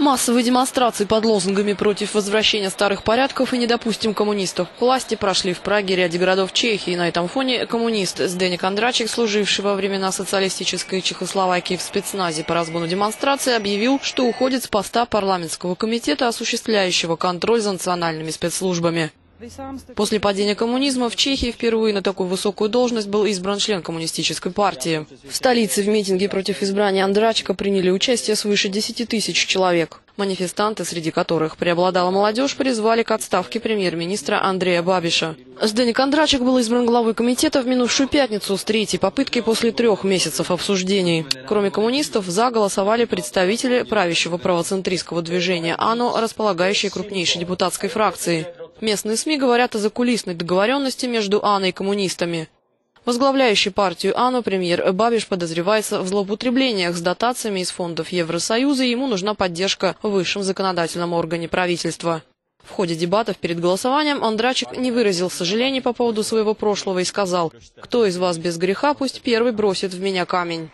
Массовые демонстрации под лозунгами против возвращения старых порядков и недопустим коммунистов власти прошли в Праге ряде городов Чехии. На этом фоне коммунист Сденик Андрачик, служивший во времена социалистической Чехословакии в спецназе по разгону демонстрации, объявил, что уходит с поста парламентского комитета, осуществляющего контроль за национальными спецслужбами. После падения коммунизма в Чехии впервые на такую высокую должность был избран член коммунистической партии. В столице в митинге против избрания Андрачика приняли участие свыше 10 тысяч человек. Манифестанты, среди которых преобладала молодежь, призвали к отставке премьер-министра Андрея Бабиша. Сденик Андрачик был избран главой комитета в минувшую пятницу с третьей попыткой после трех месяцев обсуждений. Кроме коммунистов, за голосовали представители правящего правоцентристского движения АНО, располагающие крупнейшей депутатской фракцией. Местные СМИ говорят о закулисной договоренности между АНО и коммунистами. Возглавляющий партию АНО премьер Бабиш подозревается в злоупотреблениях с дотациями из фондов Евросоюза, и ему нужна поддержка в высшем законодательном органе правительства. В ходе дебатов перед голосованием Андрачик не выразил сожалений по поводу своего прошлого и сказал, «Кто из вас без греха, пусть первый бросит в меня камень».